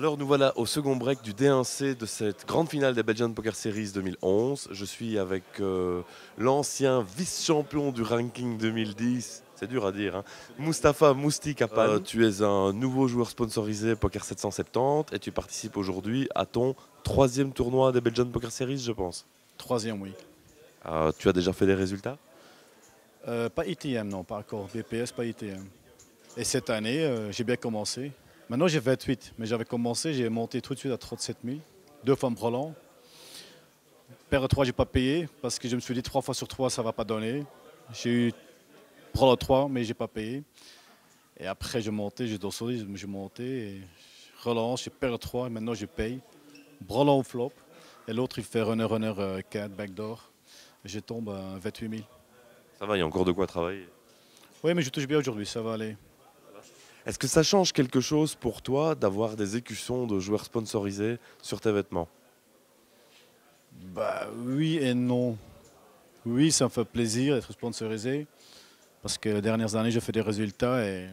nous voilà au second break du D1C de cette grande finale des Belgian Poker Series 2011. Je suis avec euh, l'ancien vice-champion du ranking 2010. C'est dur à dire. Hein. Mustapha Mousti Kapan. Euh, tu es un nouveau joueur sponsorisé Poker 770 et tu participes aujourd'hui à ton troisième tournoi des Belgian Poker Series, je pense. Troisième, oui. Euh, tu as déjà fait des résultats? Pas ITM, non, pas encore. BPS, pas ITM. Et cette année, j'ai bien commencé. Maintenant, j'ai 28, mais j'avais commencé, j'ai monté tout de suite à 37 000, deux fois Brelan. Père 3, je n'ai pas payé parce que je me suis dit trois fois sur trois, ça ne va pas donner. J'ai eu Brelan 3, mais je n'ai pas payé. Et après, j'ai monté, j'ai dansé, j'ai monté, et je relance, j'ai Père 3, et maintenant je paye. Brelan flop, et l'autre, il fait runner, runner 4, euh, backdoor. Et je tombe à 28 000. Ça va, il y a encore de quoi travailler. Oui, mais je touche bien aujourd'hui, ça va aller. Est-ce que ça change quelque chose pour toi d'avoir des écussons de joueurs sponsorisés sur tes vêtements? Bah, Oui et non. Oui, ça me fait plaisir d'être sponsorisé parce que les dernières années, j'ai fait des résultats et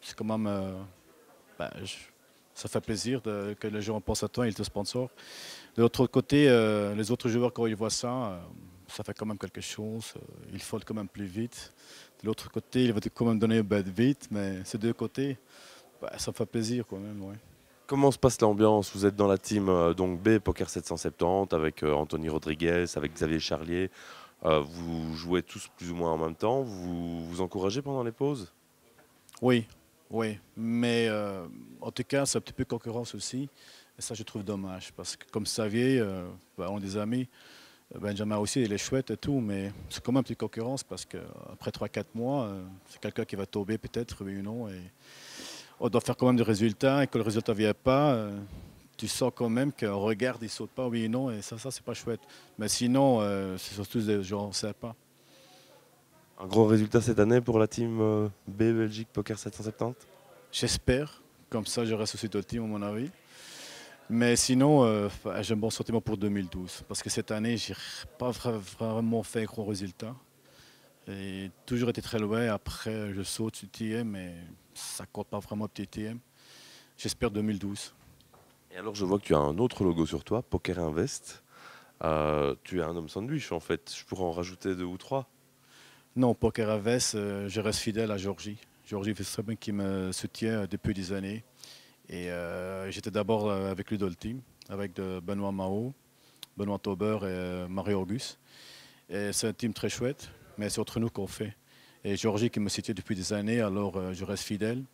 c'est quand même. Euh, bah, ça fait plaisir que les gens pensent à toi et ils te sponsorent. De l'autre côté, euh, les autres joueurs, quand ils voient ça, euh, ça fait quand même quelque chose. ils font quand même plus vite. De l'autre côté, il va quand même donner un bad vite, mais ces deux côtés, bah, ça fait plaisir quand même. Ouais. Comment se passe l'ambiance? Vous êtes dans la team euh, donc B Poker 770 avec euh, Anthony Rodriguez, avec Xavier Charlier. Euh, vous jouez tous plus ou moins en même temps. Vous vous encouragez pendant les pauses? Oui, oui. Mais en tout cas, c'est un petit peu concurrence aussi. Et ça, je trouve dommage. Parce que comme Xavier, bah, on est des amis. Benjamin aussi, il est chouette et tout, mais c'est quand même une petite concurrence parce qu'après 3-4 mois, euh, c'est quelqu'un qui va tomber peut-être, oui ou non. Et on doit faire quand même des résultats et que le résultat ne vient pas, euh, tu sens quand même qu'on regarde, il ne saute pas, oui ou non, et ça, ça c'est pas chouette. Mais sinon, euh, c'est surtout des gens pas. Un gros résultat cette année pour la team B Belgique Poker 770 J'espère. Comme ça, je reste aussi dans le team, à mon avis. Mais sinon, euh, j'ai un bon sentiment pour 2012 parce que cette année, j'ai pas vraiment fait un gros résultat. J'ai toujours été très loin. Après, je saute sur TM, mais ça compte pas vraiment petit TM. J'espère 2012. Et alors, je vois que tu as un autre logo sur toi, Poker Invest. Euh, tu es un homme sandwich en fait. Je pourrais en rajouter deux ou trois. Non, Poker Invest, euh, je reste fidèle à Georgie. Georgie bien qui me soutient depuis des années. Et euh, j'étais d'abord euh, avec l'Udol Team, avec Benoît Mao, Benoît Tauber et euh, Mario Auguste. Et c'est un team très chouette, mais c'est entre nous qu'on fait. Et Georgie qui me citait depuis des années, alors je reste fidèle.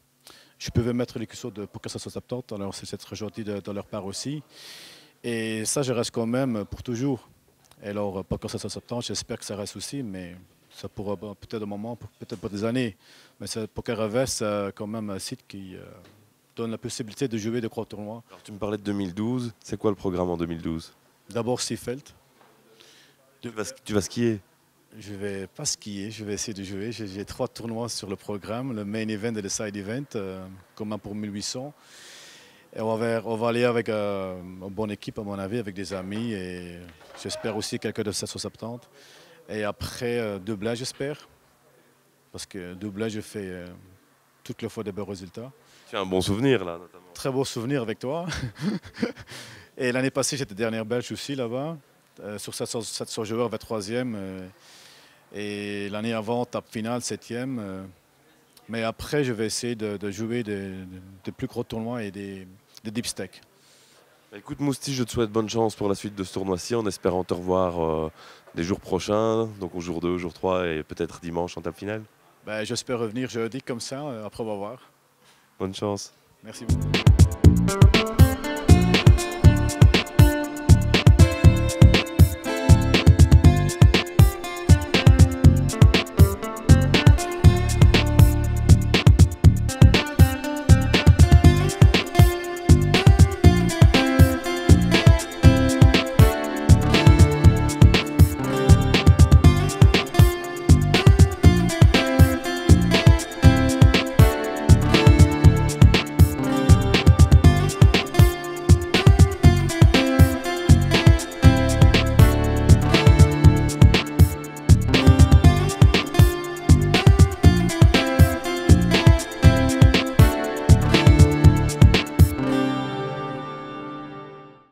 Je pouvais mettre les cuisseaux de Poker 770, alors c'est très gentil de, leur part aussi. Et ça, je reste quand même pour toujours. Et alors, Poker 770, j'espère que ça reste aussi, mais ça pourra peut-être un moment, peut-être pas des années. Mais Poker Reverse, c'est quand même un site qui donne la possibilité de jouer de gros tournois. Alors, tu me parlais de 2012. C'est quoi le programme en 2012 D'abord Seafeld. Tu vas, tu vas skier? Je ne vais pas skier, je vais essayer de jouer. J'ai trois tournois sur le programme, le main event et le side event, euh, comme pour 1800. Et on, va, on va aller avec euh, une bonne équipe, à mon avis, avec des amis et j'espère aussi quelqu'un de 770. Et après, euh, doublage, j'espère. Parce que doublage, je fais euh, toutes les fois des bons résultats. Tu as un bon souvenir là, notamment. Très beau souvenir avec toi. et l'année passée, j'étais dernière belge aussi là-bas. Euh, sur 700, 700 joueurs, 23e. Euh, et l'année avant, tape finale, 7e. Euh. mais après, je vais essayer de, jouer des, plus gros tournois et des, deep stakes. Bah, écoute Mousti, je te souhaite bonne chance pour la suite de ce tournoi-ci en espérant te revoir des jours prochains, donc au jour 2, au jour 3 et peut-être dimanche en table finale. Ben, J'espère revenir jeudi comme ça. Euh, après, on va voir. Bonne chance. Merci beaucoup.